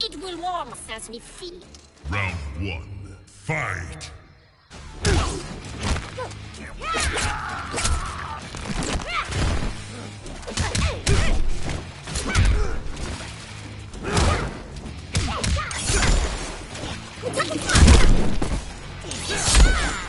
It will warm us as we feel. Round one, fight! Yeah!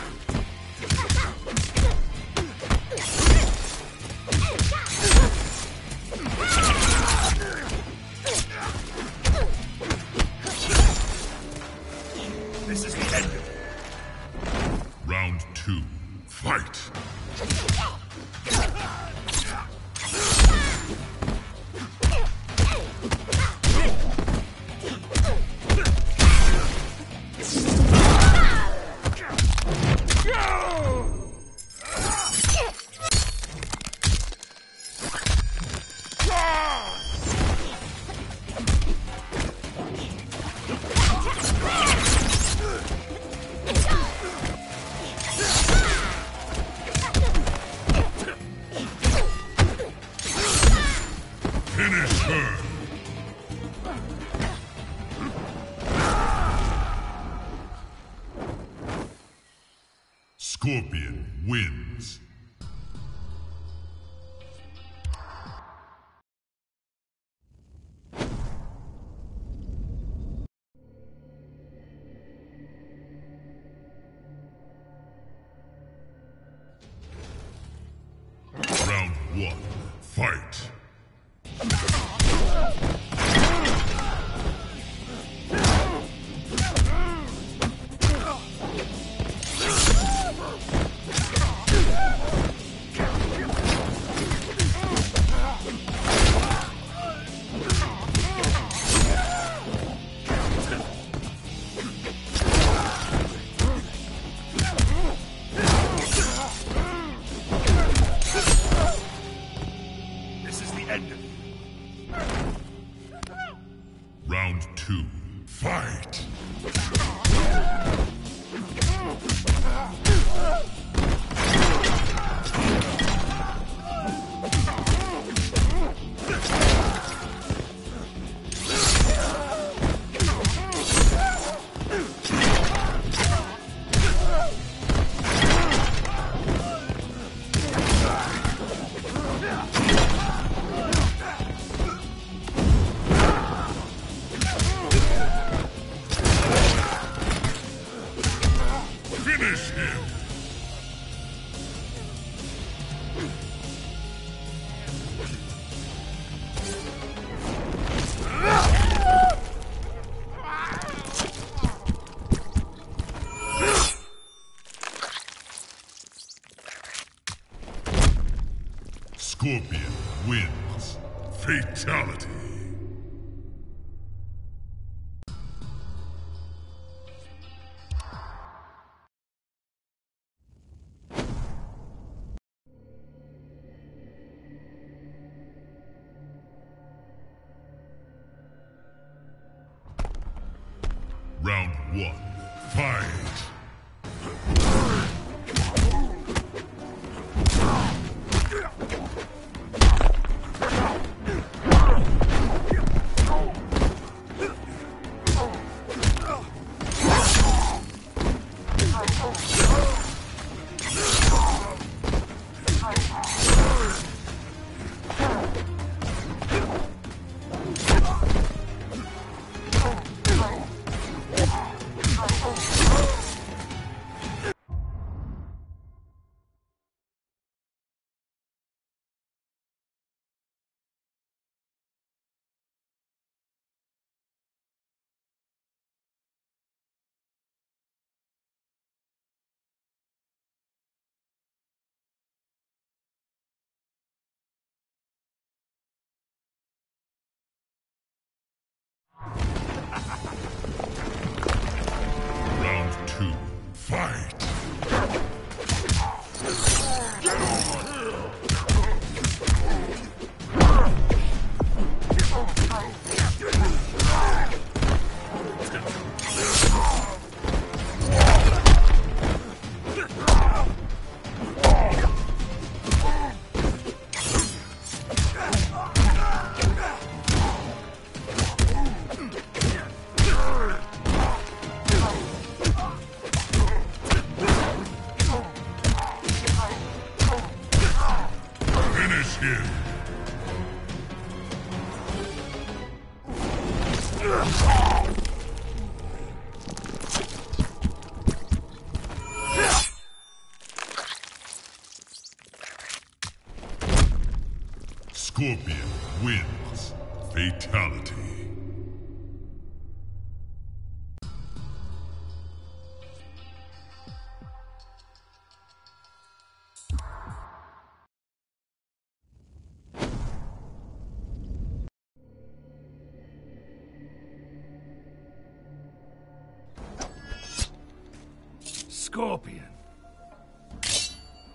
Scorpion.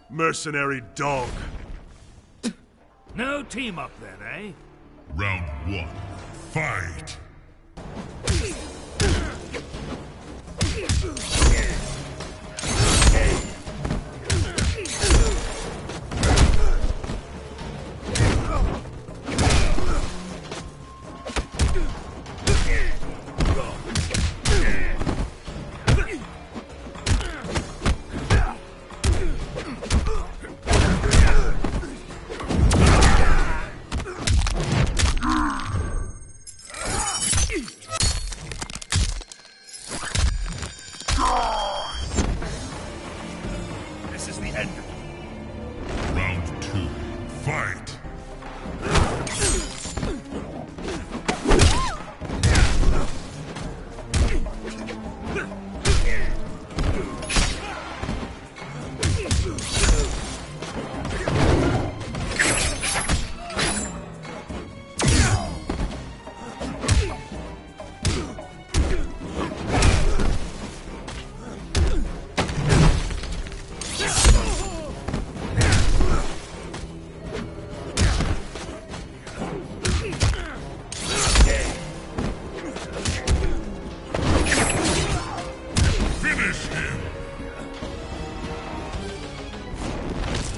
Mercenary dog. No team up then, eh? Round one. Fight!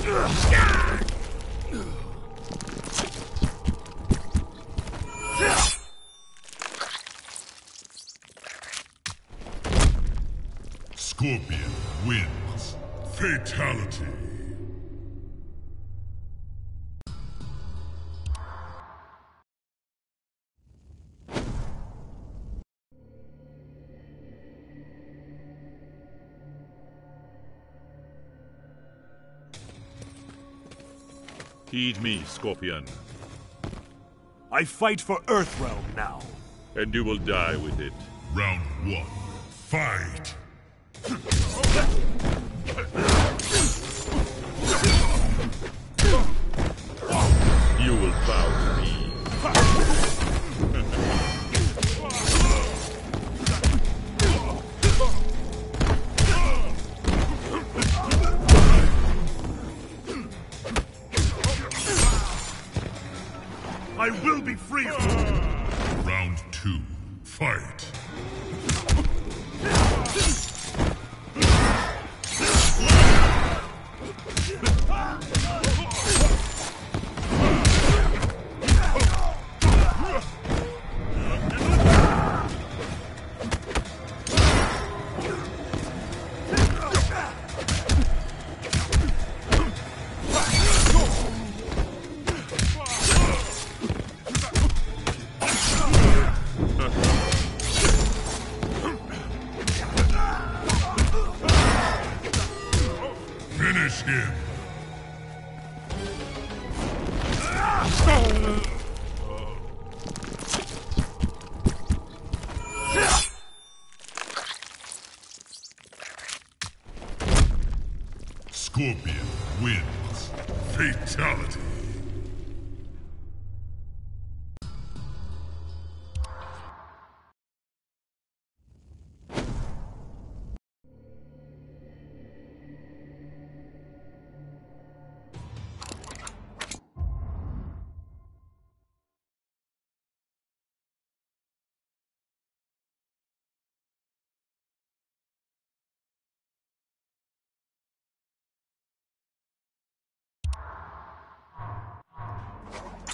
Ugh. Heed me, Scorpion, I fight for Earthrealm now. and you will die with it. Round one. Fight! Finish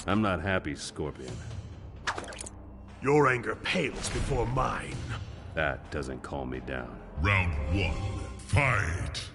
I'm not happy, Scorpion. Your anger pales before mine. That doesn't calm me down. Round one. Fight!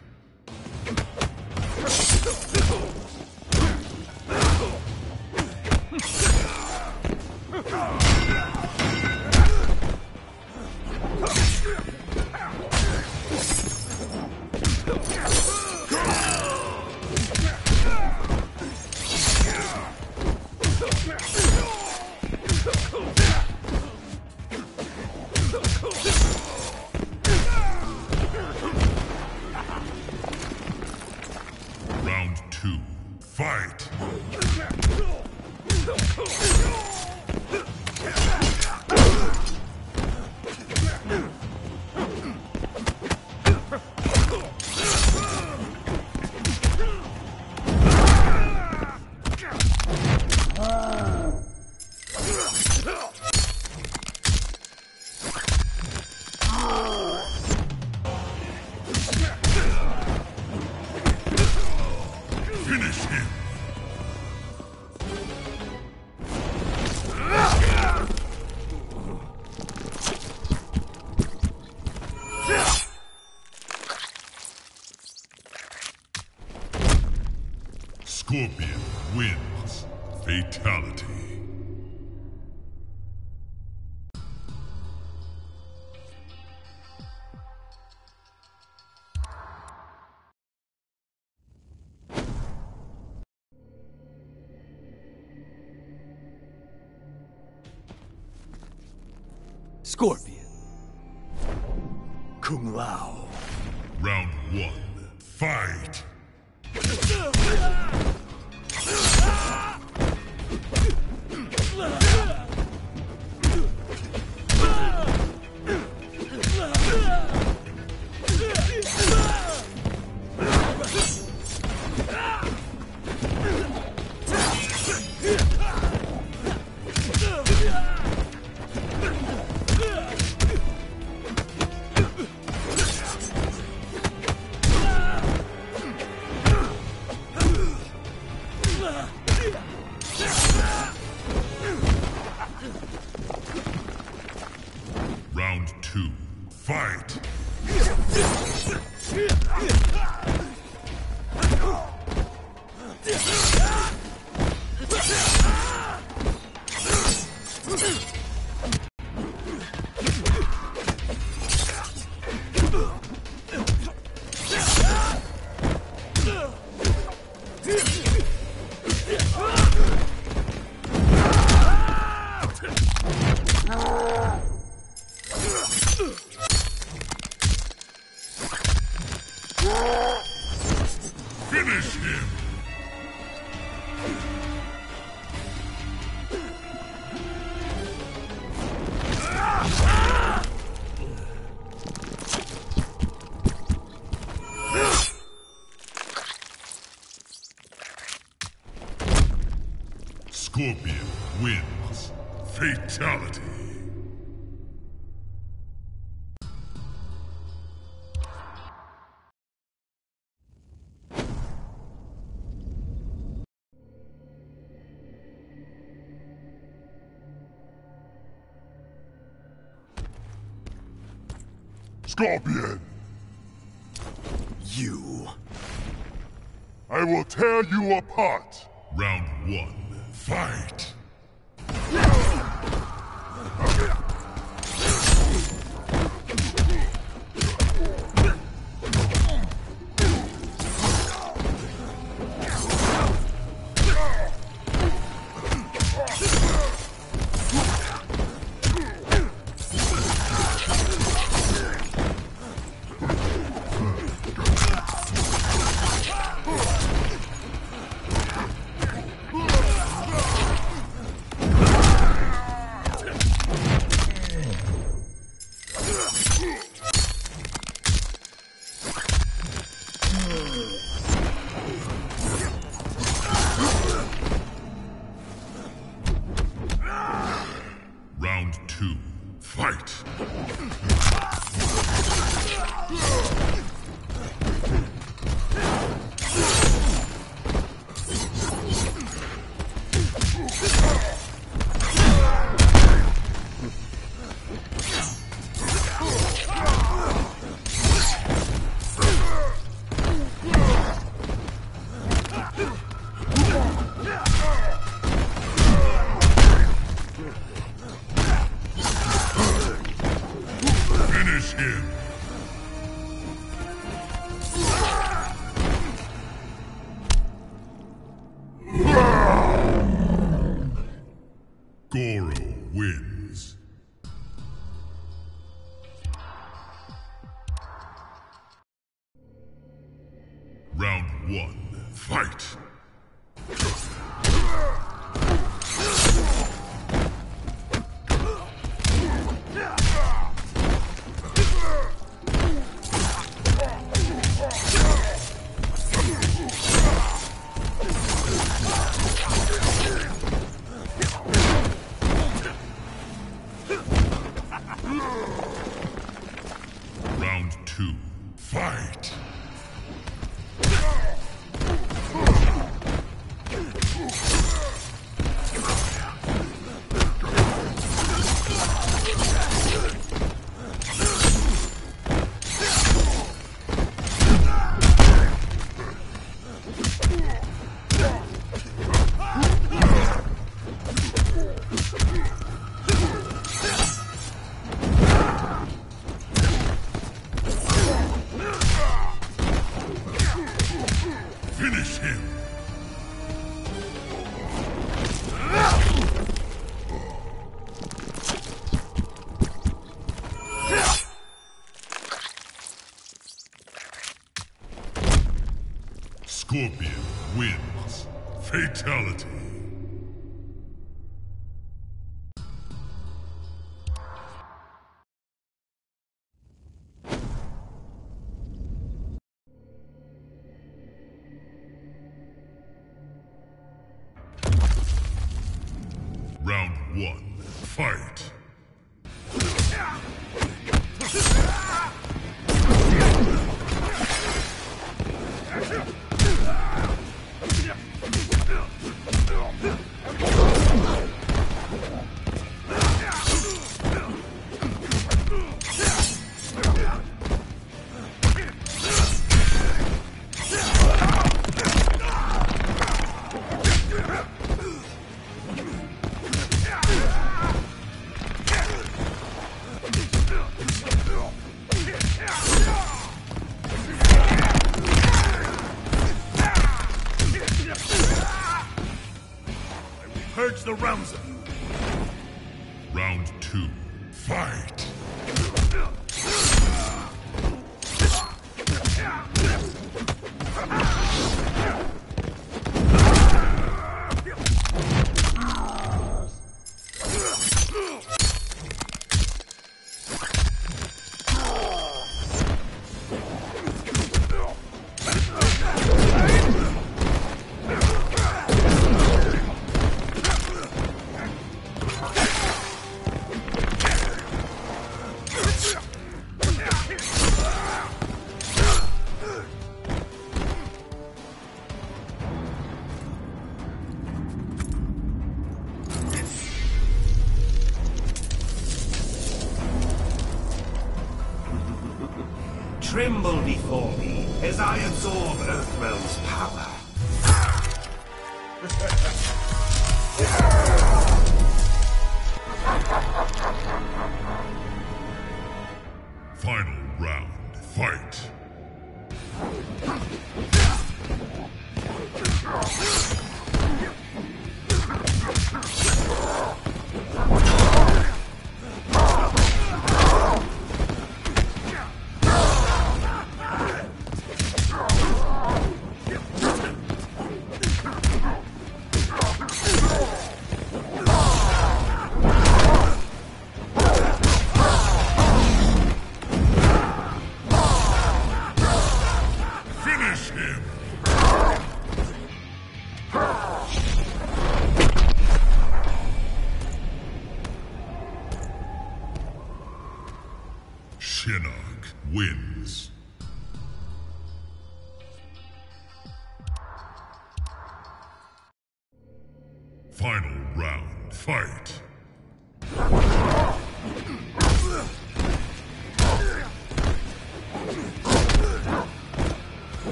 two, fight! Scorpion. Scorpion! You. I will tear you apart! Round one. Fight! One. Fight! One, fight! Tremble before me as I absorb Earthrealm's power. Final round, fight!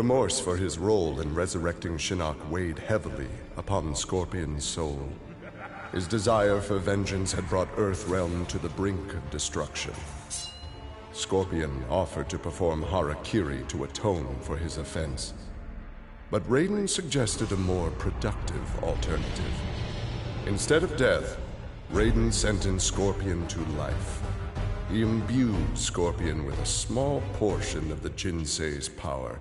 Remorse for his role in resurrecting Shinnok weighed heavily upon Scorpion's soul. His desire for vengeance had brought Earthrealm to the brink of destruction. Scorpion offered to perform Harakiri to atone for his offense. But Raiden suggested a more productive alternative. Instead of death, Raiden sentenced Scorpion to life. He imbued Scorpion with a small portion of the Jinsei's power,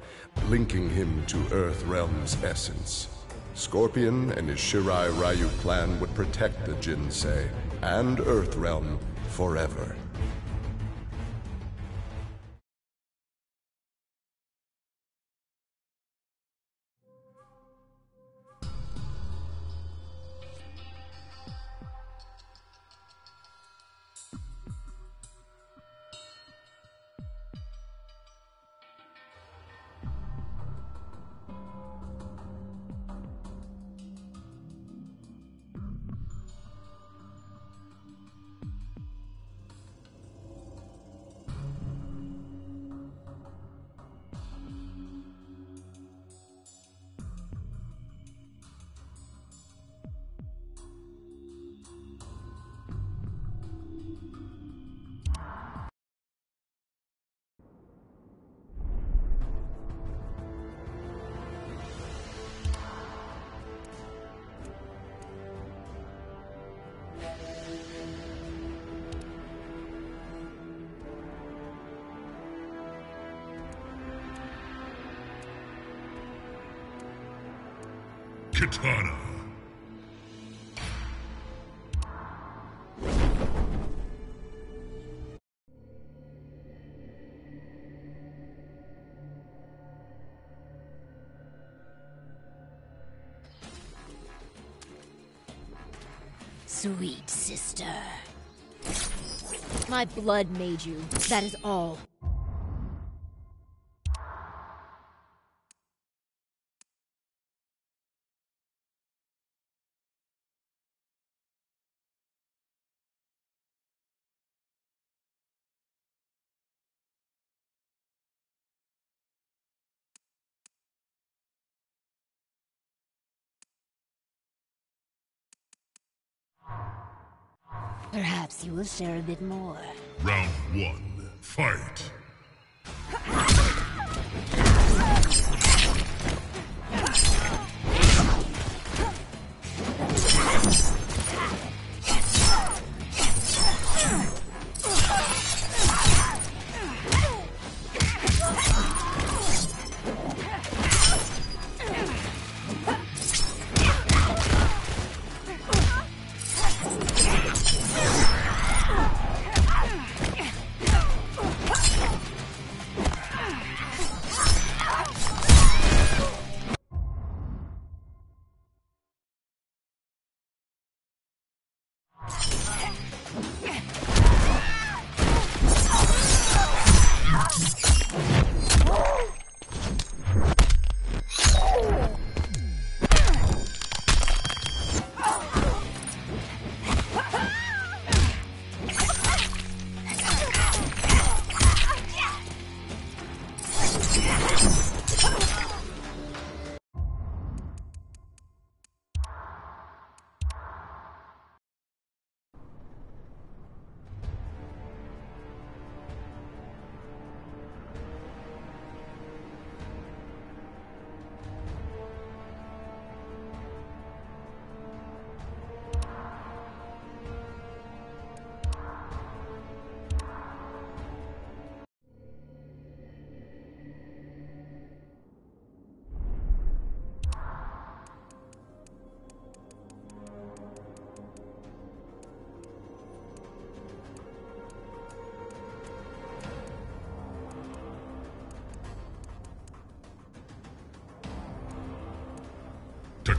linking him to Earthrealm's essence. Scorpion and his Shirai Ryu clan would protect the Jinsei and Earthrealm forever. Sweet sister. My blood made you. That is all. Perhaps you will share a bit more. Round one, fight!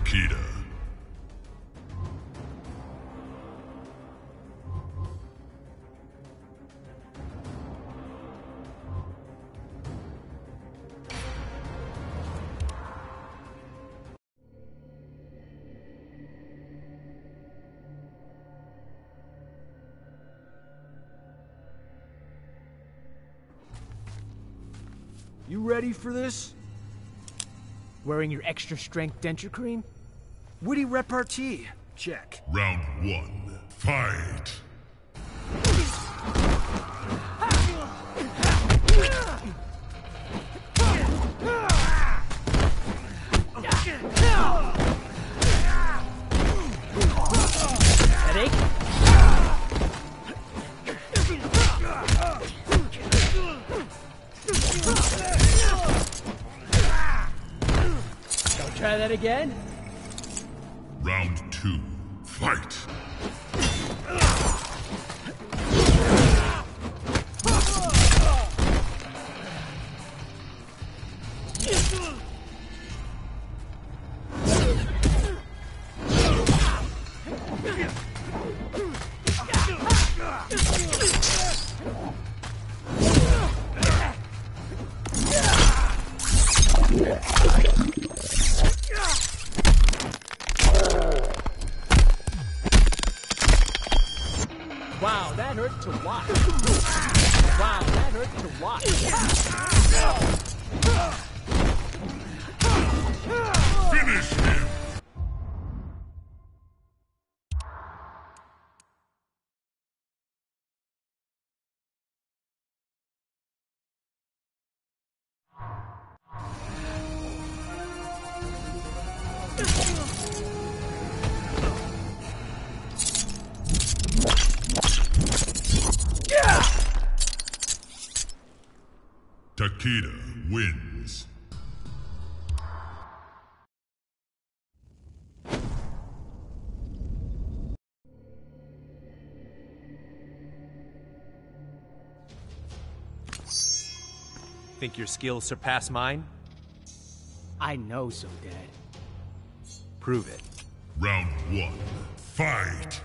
Takeda. You ready for this? Wearing your extra strength denture cream? Witty repartee. Check. Round one. Fight. Again? Round two. Fight. Think your skills surpass mine? I know so, Dad. Prove it. Round one. Fight.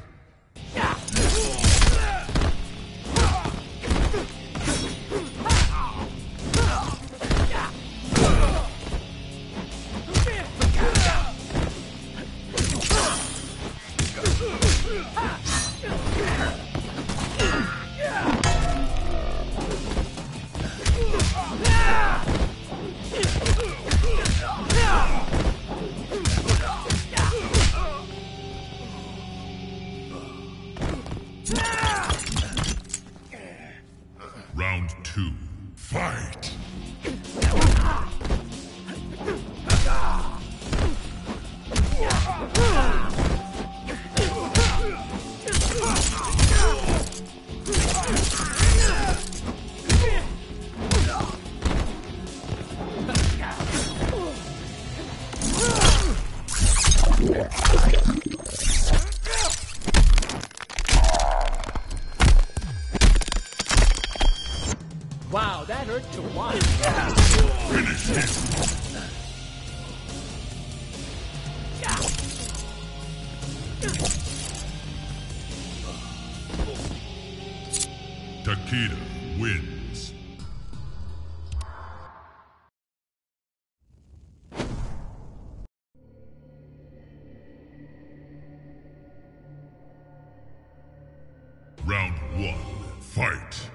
One. Fight.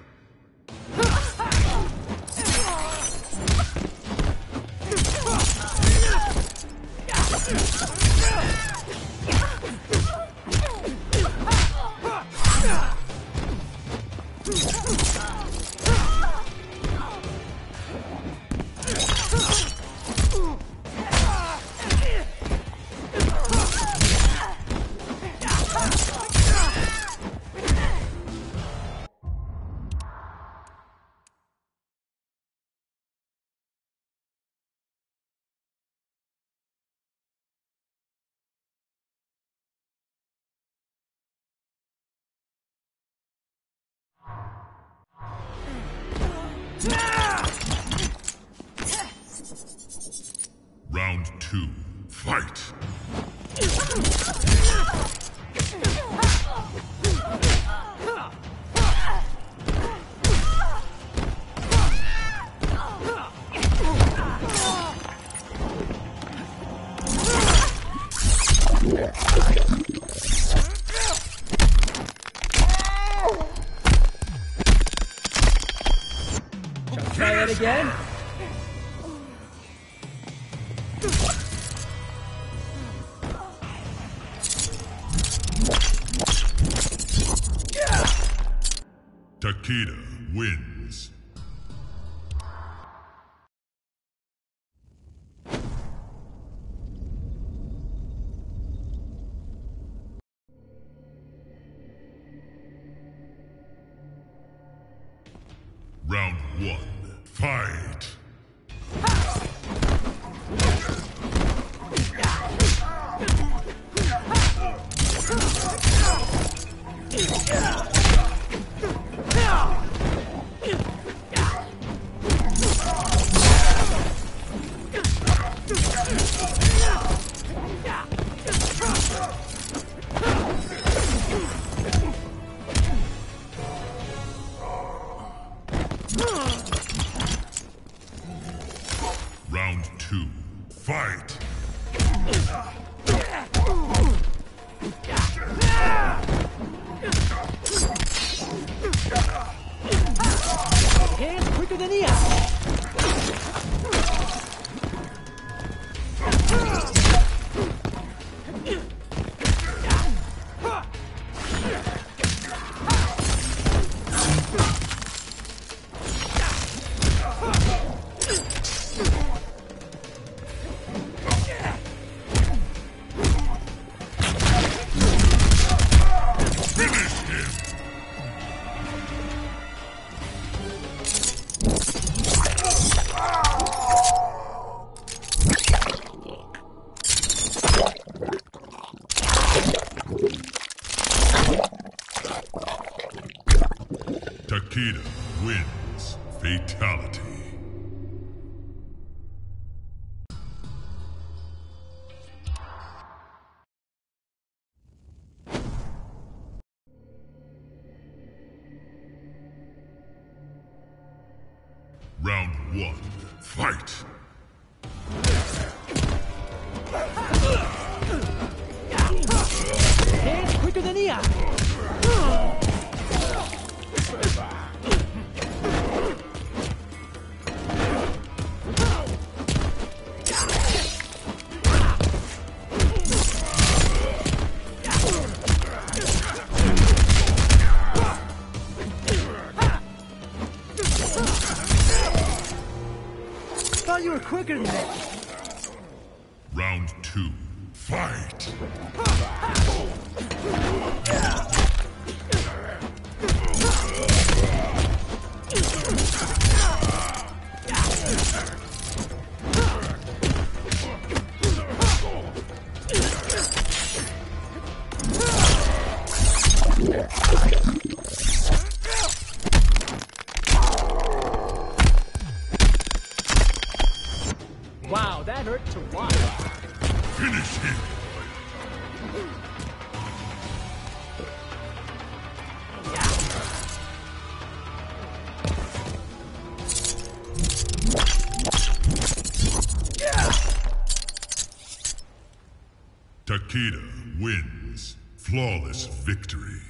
Again. Takeda wins. Fatality. Takeda wins. Flawless victory.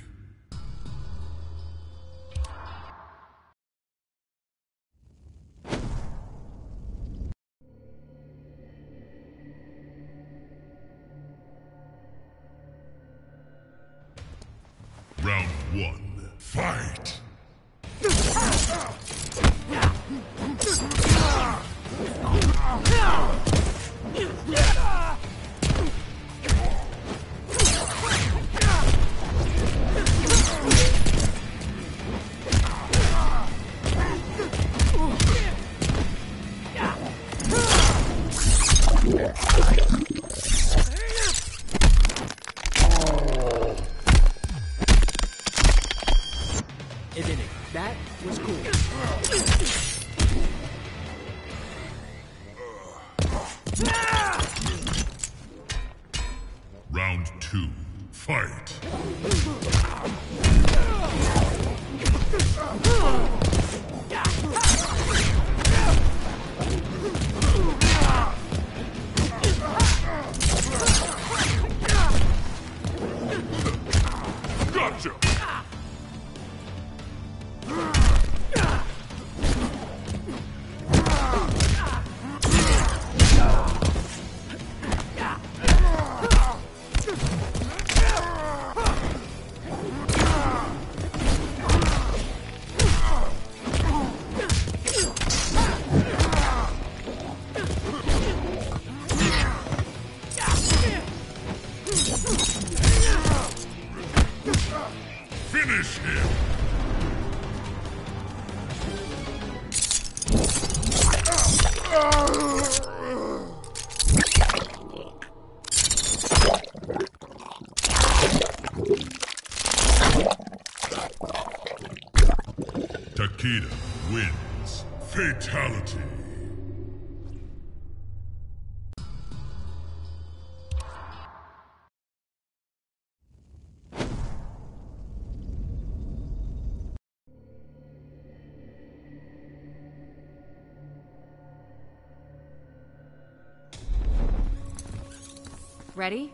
Ready?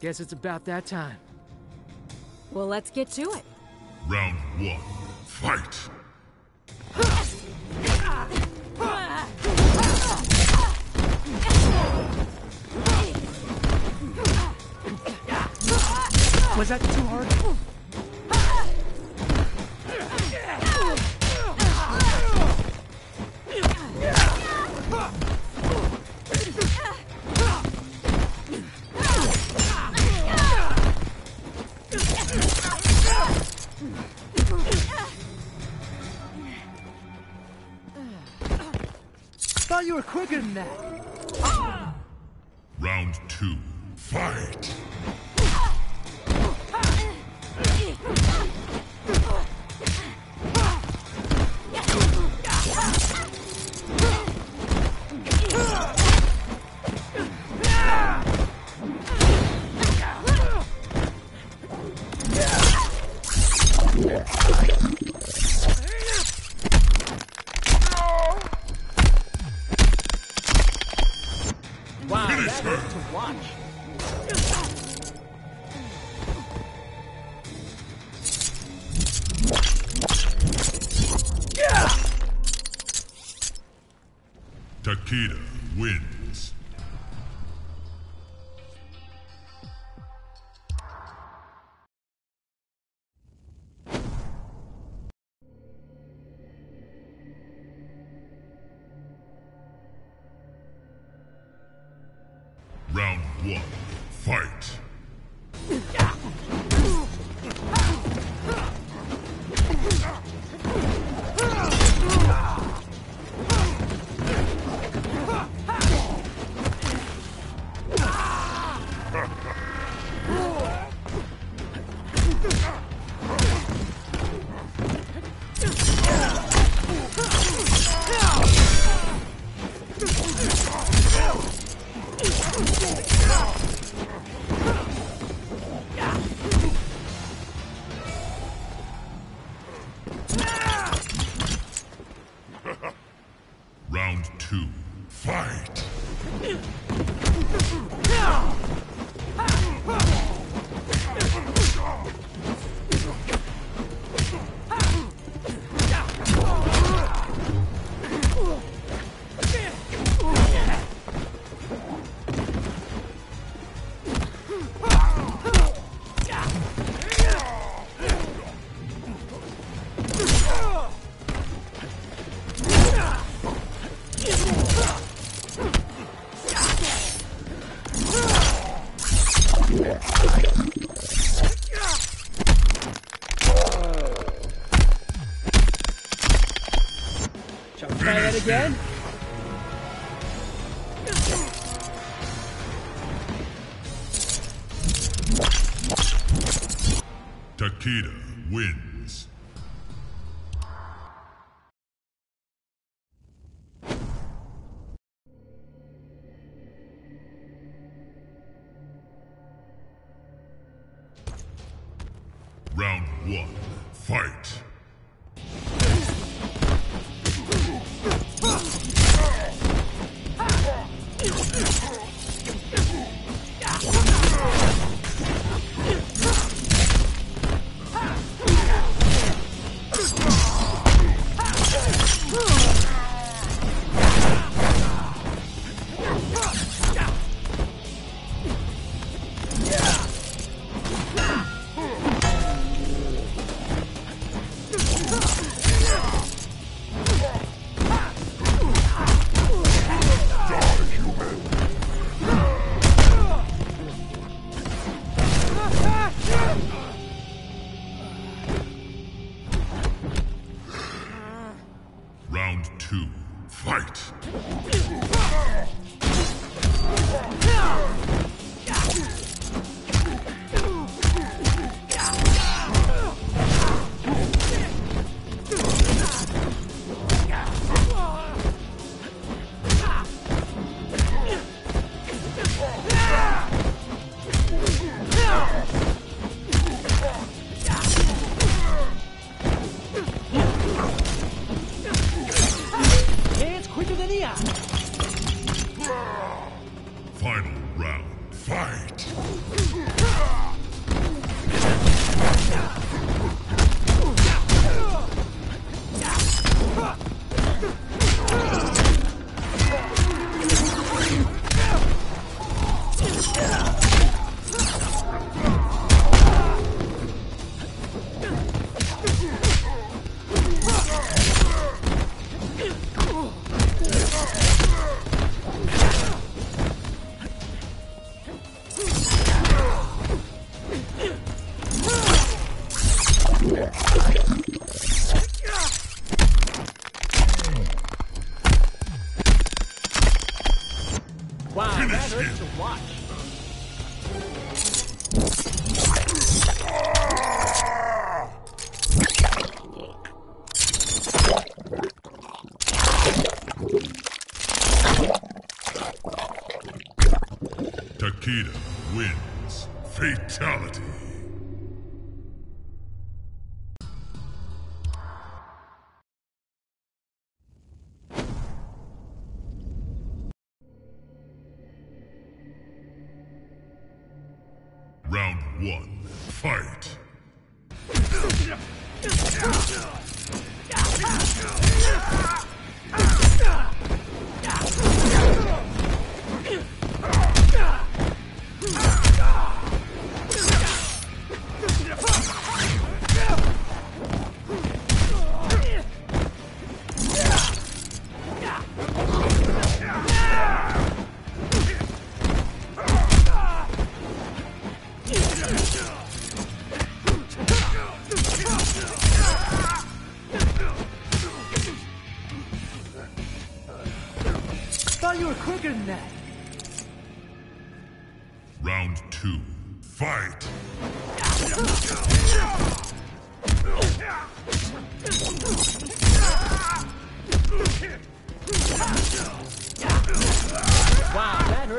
Guess it's about that time. Well, let's get to it. Round one. Fight. Was that too hard? Thought you were quicker than that. Round two. Fight. Ah! Yeah. Fight.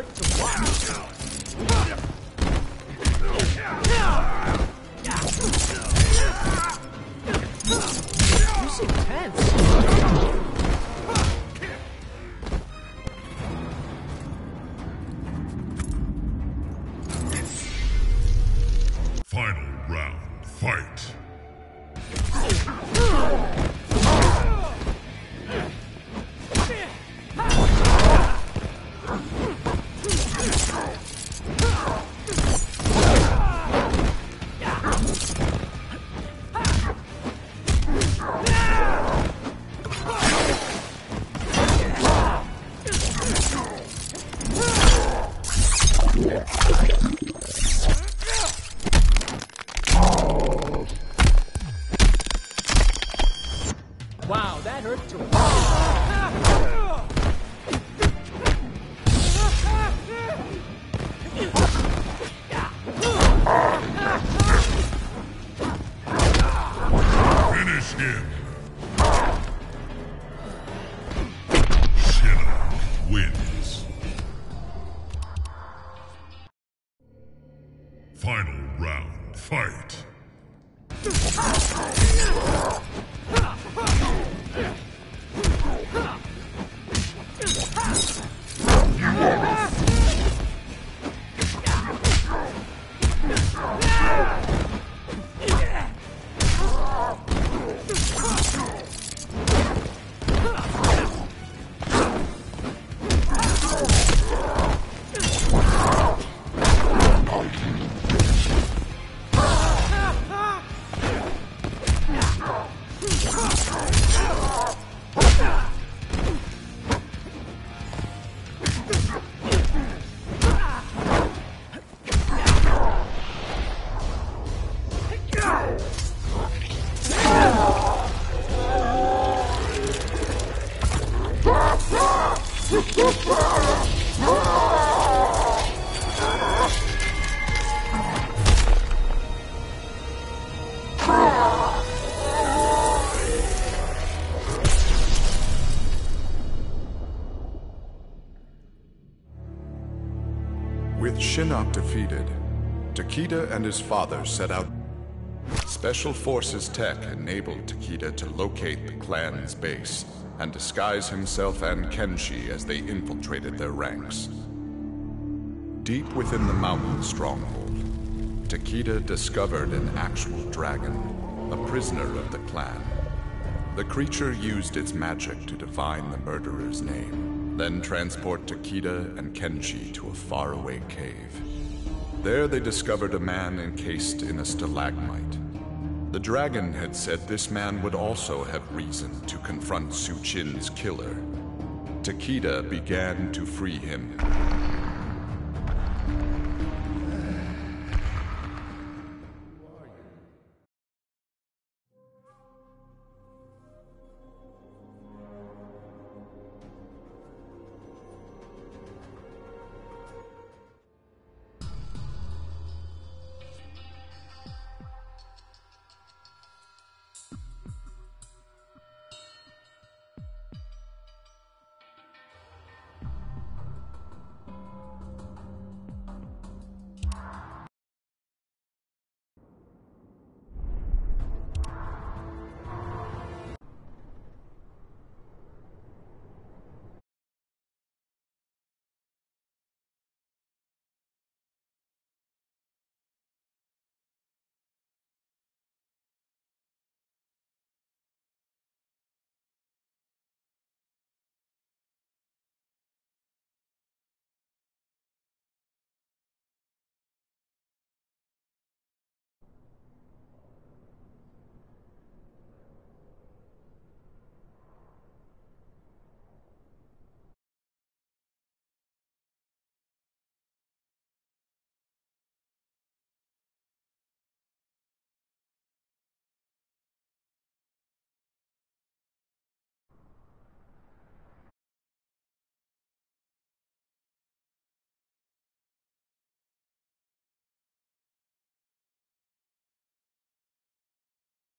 Hurt to watch. Takeda and his father set out. Special Forces tech enabled Takeda to locate the clan's base and disguise himself and Kenshi as they infiltrated their ranks. Deep within the mountain stronghold, Takeda discovered an actual dragon, a prisoner of the clan. The creature used its magic to divine the murderer's name, then transport Takeda and Kenshi to a faraway cave. There they discovered a man encased in a stalagmite. The dragon had said this man would also have reason to confront Suchin's killer. Takeda began to free him.